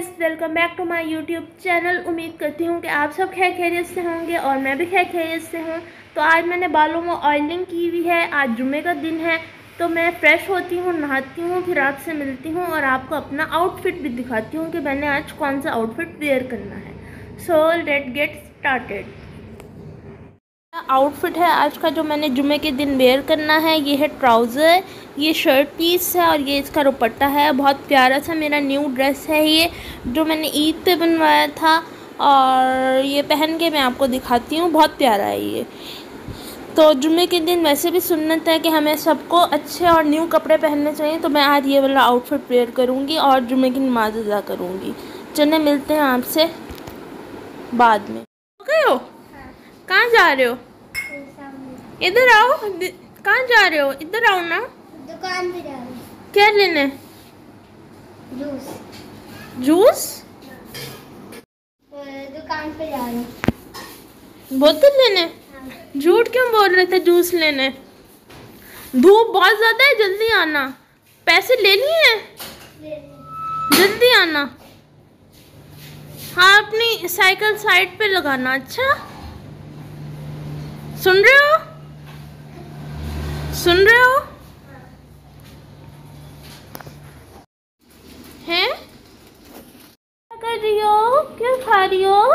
Guys welcome back to my YouTube channel उम्मीद करती हूँ कि आप सब खैर खैरियत से होंगे और मैं भी खैर खैरियत से हूँ। तो आज मैंने बालों में ऑयलिंग की हुई है। आज जुमे का दिन है। तो मैं फ्रेश होती हूँ, नहाती हूँ, फिर आपसे मिलती हूँ और आपको अपना आउटफिट भी दिखाती हूँ कि मैंने आज कौन सा आउटफिट वेयर करना है। So let get started outfit है। आज का जो मैंने जुमे के दिन वेयर करना है ये है ट्राउज़र ये शर्ट पीस है और ये इसका रुपट्टा है। बहुत प्यारा सा मेरा न्यू ड्रेस है ये जो मैंने ईद पे बनवाया था और ये पहन के मैं आपको दिखाती हूँ। बहुत प्यारा है ये। तो जुमे के दिन वैसे भी सुन्नत है कि हमें सबको अच्छे और न्यू कपड़े पहनने चाहिए तो मैं आज ये वाला आउटफिट वेयर करूँगी और जुमे की नमाज़ अदा करूँगी। चलने मिलते हैं आपसे बाद में। गए हो। कहाँ जा रहे हो? इधर आओ कहाँ जा रहे हो? इधर आओ ना। दुकान पे जा रही क्या लेने? जूस। जूस? दुकान पे जा रही बोतल लेने? झूठ क्यों बोल रहे थे जूस लेने? धूप बहुत ज़्यादा है जल्दी आना। पैसे ले लिए जल्दी आना। हाँ अपनी साइकिल साइड पे लगाना अच्छा? सुन रहे हो? सुन रहे हो? हैं? क्या कर रही हो? क्या खा रही हो?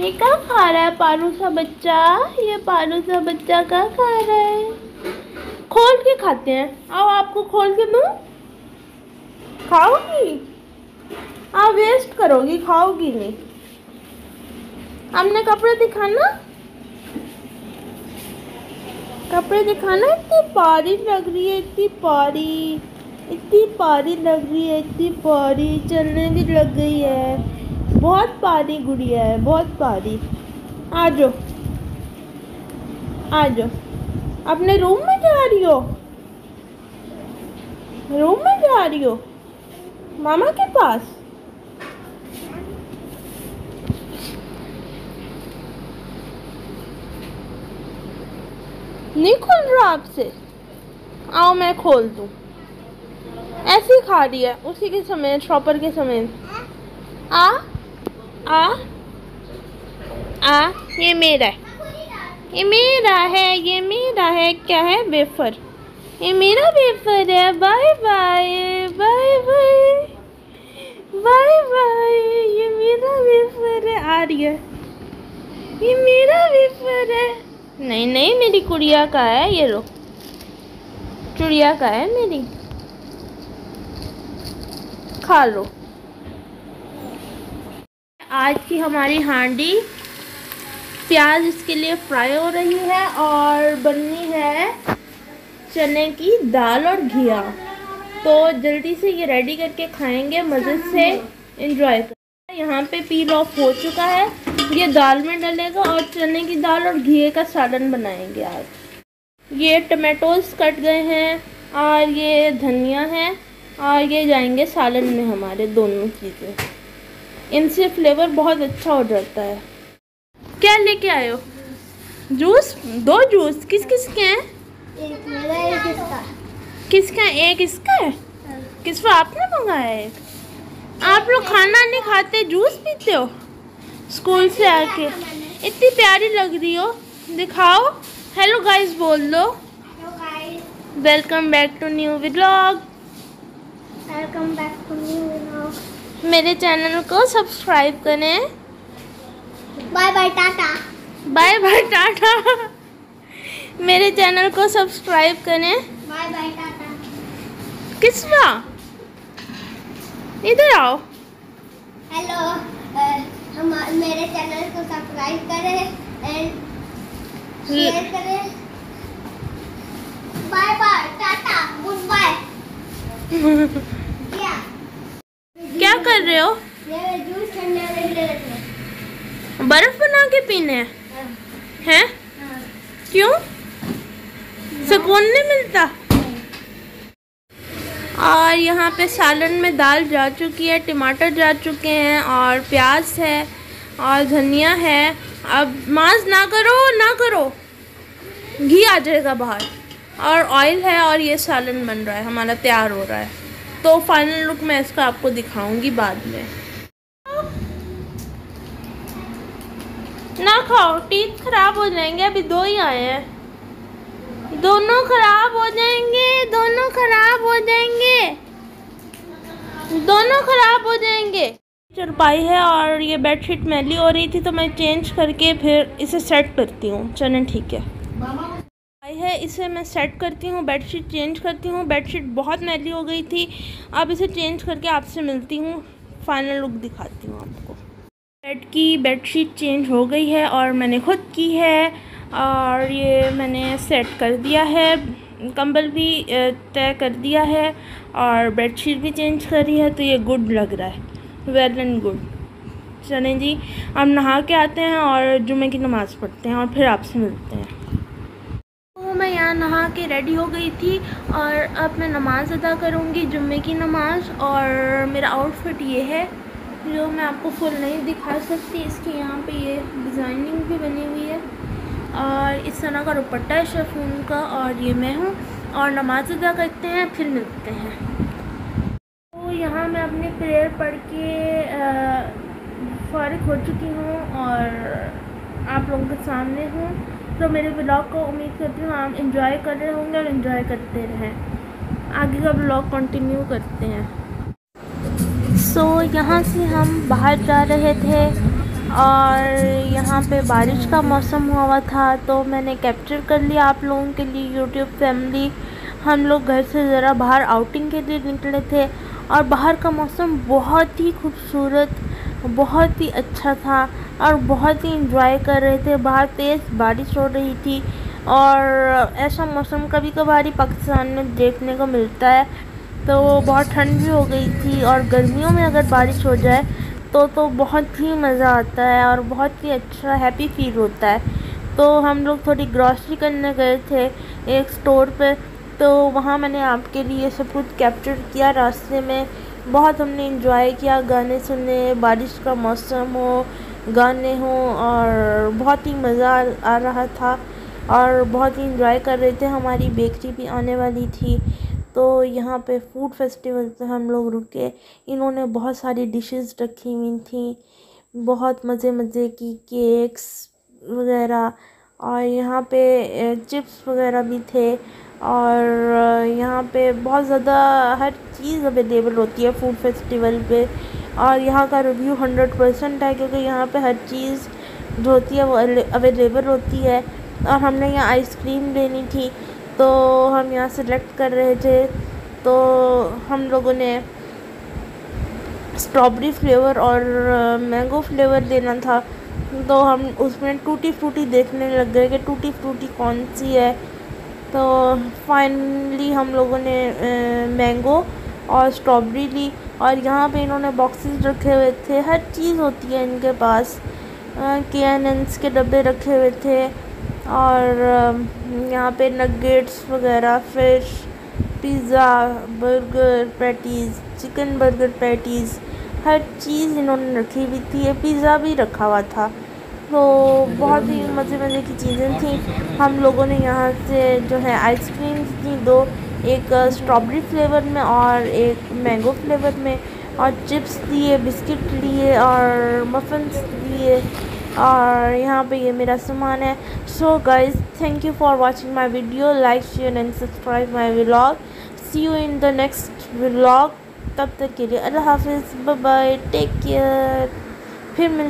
ये क्या खा रहा है पारू सा बच्चा? ये पारू सा बच्चा क्या खा रहा है? खोल के खाते हैं। आओ, आपको खोल के दूँ? खाओगी? आप वेस्ट करोगी, खाओगी नहीं। हमने कपड़े दिखाना कपड़े दिखाना, इतनी पारी लग रही है, इतनी पारी इतनी पारी लग रही है, इतनी पारी चलने भी लग गई है। बहुत पारी गुड़िया है, बहुत पारी आ जाओ आ जाओ। अपने रूम में जा रही हो? रूम में जा रही हो? मामा के पास? नहीं खुल रहा आपसे? आओ मैं खोल दूँ। ऐसे खा रही है, उसी के समय शॉपर के समय। आ आ आ, ये मेरा है। ये मेरा है, ये मेरा है, क्या है वेफर ये मेरा वेफर है bye bye bye bye bye bye ये मेरा वेफर है, आ रही है। ये मेरा वेफर है। नहीं नहीं, मेरी कुड़िया का है ये लो। चुड़िया का है मेरी। खा लो। आज की हमारी हांडी प्याज इसके लिए फ्राई हो रही है और बननी है चने की दाल और घिया। तो जल्दी से ये रेडी करके खाएँगे, मज़े से। इंजॉय कर यहाँ पे पील ऑफ़ हो चुका है। ये दाल में डलेगा और चने की दाल और घी का सालन बनाएँगे आज। ये टमाटोज कट गए हैं और ये धनिया है और ये जाएँगे सालन में हमारे दोनों चीज़ें। इनसे फ्लेवर बहुत अच्छा हो जाता है। क्या लेके आए हो? जूस दो जूस किस किस के हैं? एक मेरा एक इसका। किसका? एक इसका है? किस पर आपने मंगाया है आप लोग खाना नहीं खाते जूस पीते हो? स्कूल से आके। इतनी प्यारी लग रही हो। दिखाओ। हेलो गाइस बोल दो। Welcome back to new vlog welcome back to new vlog मेरे चैनल को सब्सक्राइब करें। Bye bye Tata bye bye Tata मेरे चैनल को सब्सक्राइब करें। बाय बाय टाटा किसवा इधर आओ। हेलो हम मेरे चैनल को सब्सक्राइब करें एंड शेयर करें। Bye bye tata good bye क्या क्या कर रहे हो? हैं। बर्फ़ बना के पीने? हैं। हाँ, हैं। हाँ। क्यों सुकून नहीं मिलता? और यहाँ पे सालन में दाल जा चुकी है, टमाटर जा चुके हैं और प्याज है और धनिया है। अब मांस ना करो ना करो। घी आ जाएगा बाहर। और ऑयल है और ये सालन बन रहा है, हमारा तैयार हो रहा है। तो फाइनल लुक मैं इसका आपको दिखाऊँगी बाद में। ना खाओ टीथ खराब हो जाएँगे, अभी दो ही आए हैं। दोनों खराब हो जाएँगे, दोनों खराब हो जाएँगे। दोनों खराब हो जाएँगे। चरपाई है और ये बेडशीट मैली हो रही थी तो मैं चेंज करके फिर इसे सेट करती हूँ। चलें, ठीक है। है, इसे मैं सेट करती हूँ बेडशीट चेंज करती हूँ। बेडशीट बहुत मैली हो गई थी। अब इसे चेंज करके आपसे मिलती हूँ। फाइनल लुक दिखाती हूँ आपको। बेड की बेडशीट चेंज हो गई है और मैंने खुद की है। और ये मैंने सेट कर दिया है। कंबल भी तय कर दिया है और बेडशीट भी चेंज करी है तो ये गुड लग रहा है। वेल एंड गुड चलें जी हम नहा के आते हैं और जुमे की नमाज़ पढ़ते हैं और फिर आपसे मिलते हैं। तो मैं यहाँ नहा के रेडी हो गई थी और अब मैं नमाज़ अदा करूँगी, जुम्मे की नमाज़। और मेरा आउटफिट ये है, जो मैं आपको फुल नहीं दिखा सकती, इसके यहाँ पे ये डिज़ाइनिंग भी बनी हुई है। और इस तरह का दुपट्टा है शेफून का और ये मैं हूँ। और नमाज़ अदा करते हैं फिर मिलते हैं। तो यहाँ मैं अपने प्रेयर पढ़ के फ़ारिग हो चुकी हूँ और आप लोगों के सामने हूँ। तो मेरे ब्लॉग को उम्मीद करती हूँ आप इंजॉय कर रहे होंगे और इन्जॉय करते रहें। आगे का ब्लॉग कंटिन्यू करते हैं। सो so, यहाँ से हम बाहर जा रहे थे। और यहाँ पे बारिश का मौसम हुआ था तो मैंने कैप्चर कर लिया आप लोगों के लिए यूट्यूब फैमिली हम लोग घर से ज़रा बाहर आउटिंग के लिए निकले थे और बाहर का मौसम बहुत ही खूबसूरत, बहुत ही अच्छा था और बहुत ही इंजॉय कर रहे थे। बाहर तेज़ बारिश हो रही थी और ऐसा मौसम कभी कभार ही पाकिस्तान में देखने को मिलता है। तो बहुत ठंड भी हो गई थी और गर्मियों में अगर बारिश हो जाए तो तो बहुत ही मज़ा आता है और बहुत ही अच्छा हैप्पी फील होता है। तो हम लोग थोड़ी ग्रॉसरी करने गए थे एक स्टोर पे तो वहाँ मैंने आपके लिए सब कुछ कैप्चर किया। रास्ते में बहुत हमने इंजॉय किया, गाने सुने, बारिश का मौसम हो, गाने हों और बहुत ही मज़ा आ रहा था और बहुत ही इंजॉय कर रहे थे। हमारी बेकरी भी आने वाली थी। तो यहाँ पे फ़ूड फेस्टिवल पे हम लोग रुके। इन्होंने बहुत सारी डिशेस रखी हुई थी। बहुत मज़े मज़े की केक्स वगैरह और यहाँ पे चिप्स वगैरह भी थे और यहाँ पे बहुत ज़्यादा हर चीज़ अवेलेबल होती है फ़ूड फेस्टिवल पे। और यहाँ का रिव्यू हंड्रेड परसेंट है क्योंकि यहाँ पे हर चीज़ जो होती है वो अवेलेबल होती है। और हमने यहाँ आइसक्रीम लेनी थी। तो हम यहाँ सेलेक्ट कर रहे थे। तो हम लोगों ने स्ट्रॉबेरी फ्लेवर और मैंगो फ्लेवर लेना था। तो हम उसमें टूटी फ्रूटी देखने लग गए कि टूटी फ्रूटी कौन सी है। तो फाइनली हम लोगों ने मैंगो और स्ट्रॉबेरी ली और यहाँ पे इन्होंने बॉक्सेस रखे हुए थे। हर चीज़ होती है इनके पास। के एन के डब्बे रखे हुए थे। और यहाँ पे नगेट्स वगैरह fish pizza burger patties chicken burger patties हर चीज़ इन्होंने रखी हुई थी। पिज़्ज़ा भी रखा हुआ था। तो बहुत ही मज़े मज़े की चीज़ें थी। हम लोगों ने यहाँ से जो है आइसक्रीम थी दो, एक स्ट्रॉबेरी फ्लेवर में और एक मैंगो फ्लेवर में और चिप्स दिए बिस्किट लिए और मफ़न्स दिए और यहाँ पे ये मेरा सामान है। So guys thank you for watching my video like share and subscribe my vlog see you in the next vlog तब तक के लिए अल्लाह हाफिज़। बाय टेक केयर फिर मिल